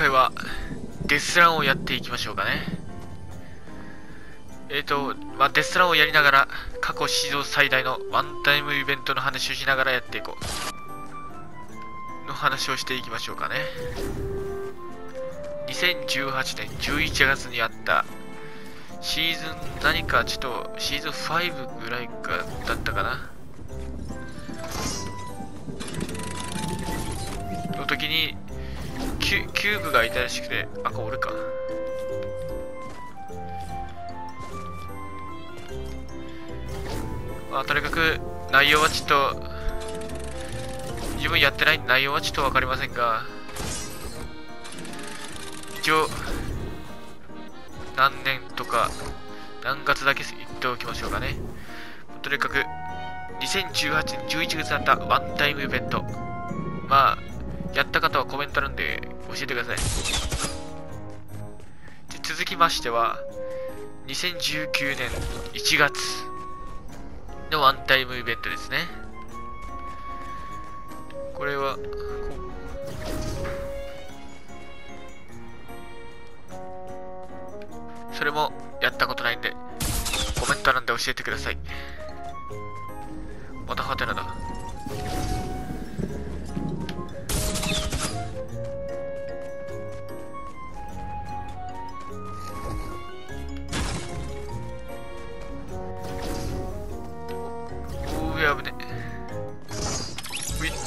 回はデスランをやっていきましょうかね。えっ、ー、と、まあ、デスランをやりながら過去史上最大のワンタイムイベントの話をしながらやっていこう。の話をしていきましょうかね。2018年11月にあったシーズン何かちょっとシーズン5ぐらいかだったかな。の時にキュキューブがいたらしくてあこれ俺か。まあとにかく内容はちょっと自分やってない内容はちょっと分かりませんが一応何年とか何月だけ言っておきましょうかね。とにかく2018年11月だったワンタイムイベント。まあやった方はコメント欄で教えてください。で続きましては2019年1月のワンタイムイベントですね。これはそれもやったことないんでコメント欄で教えてください。またハテナだ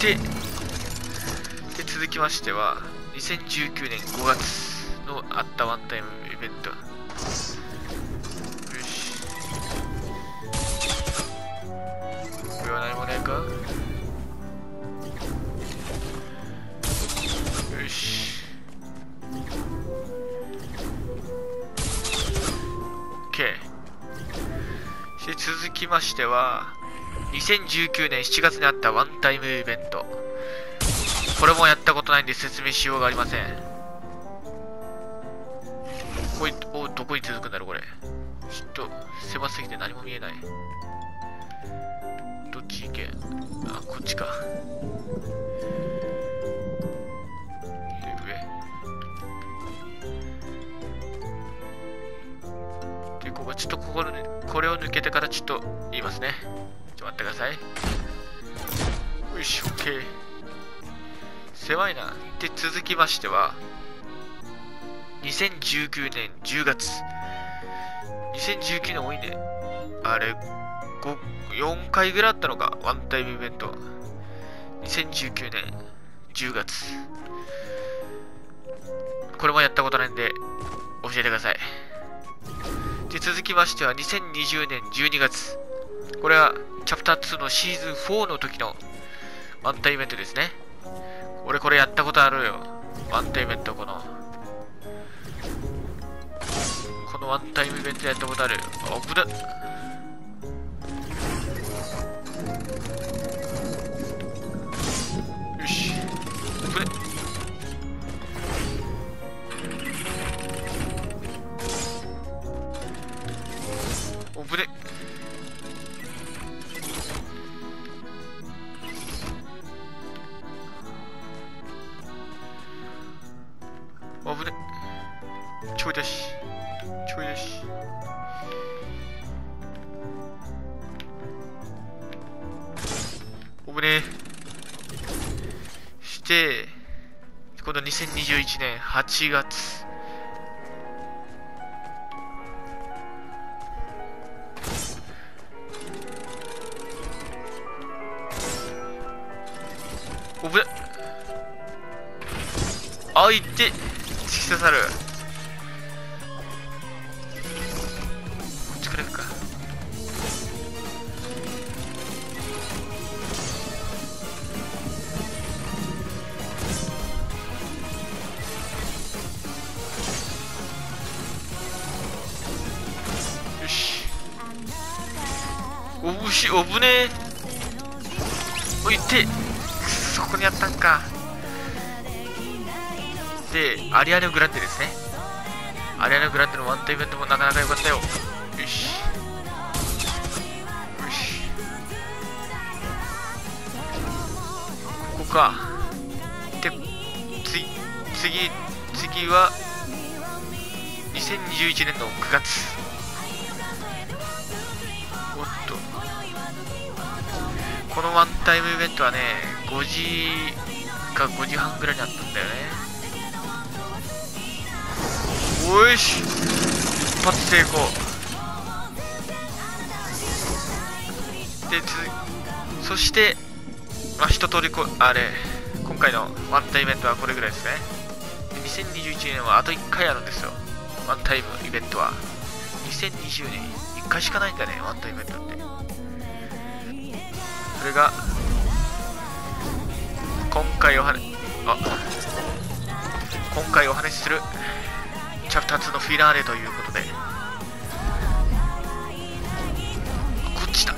てで続きましては2019年5月のあったワンタイムイベント。よし。これは何もないか？よし。OK で続きましては2019年7月にあったワンタイムイベント。これもやったことないんで説明しようがありません。こい、お、どこに続くんだろう、これ。ちょっと、狭すぎて何も見えない。どっち行けあ、こっちか。で、上。で、ここ、ちょっとここ、これを抜けてからちょっと言いますね。と待ってください。よし、OK。狭いな。で、続きましては、2019年10月。2019年多いね。あれ、4回ぐらいあったのか。ワンタイムイベント。2019年10月。これもやったことないんで、教えてください。で、続きましては、2020年12月。これは、チャプター2のシーズン4の時のワンタイイベントですね。俺これやったことあるよ。ワンタイイベント、この。このワンタイムイベントやったことある。あ、ぶだ。よちょいだしちょいだし危ねして今度2021年8月おぶねあいてき刺さるおぶしおぶねおいてそこにあったんかで、アリアナグランデですね。アリアナグランデのワンタイベントもなかなか良かったよ。よし。よし。ここか。で、次、次次は2021年の9月このワンタイムイベントはね5時か5時半ぐらいにあったんだよね。おいし。一発成功。でつそしてまあ一通りこあれ今回のワンタイムイベントはこれぐらいですね。2021年はあと1回あるんですよ。ワンタイムイベントは。2020年1回しかないんだねワンタイムイベントって。それが今回お話あ今回お話しするチャプター2のフィナーレということでこっちだ。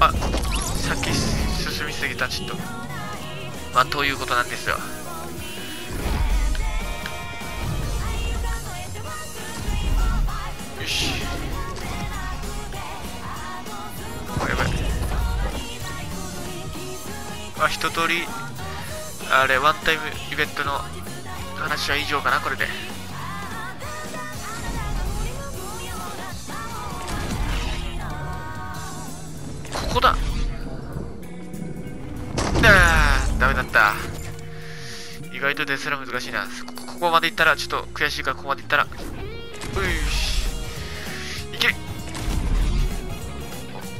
あさっき進みすぎたちょっと。まあということなんですよまあ一通りあれワンタイムイベントの話は以上かなこれで。ここだ。あダメだった。意外とデスラ難しいな。こここまでいったらちょっと悔しいからここまでいったら。ういし。いけ。オッ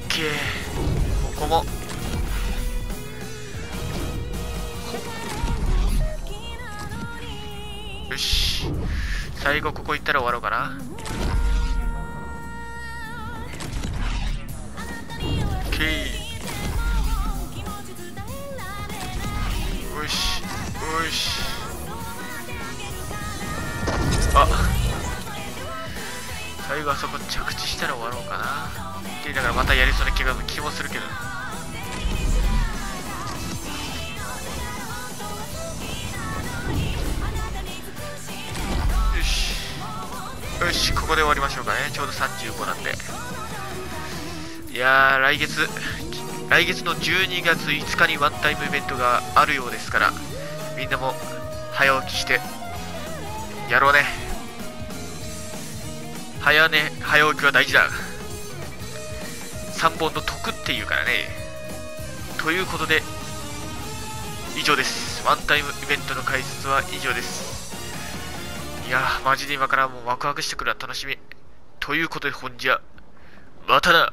ケー。ここも。最後ここ行ったら終わろうかな。オッケーよしよし。あ最後あそこ着地したら終わろうかな。って言いながらまたやりそうな気が気もするけど。しここで終わりましょうかね。ちょうど35なんで。いやー来月来月の12月5日にワンタイムイベントがあるようですからみんなも早起きしてやろうね。早寝早起きは大事だ。3本の得っていうからね。ということで以上です。ワンタイムイベントの解説は以上です。いやマジで今からもうワクワクしてくるわ楽しみ。ということで本日はまたな。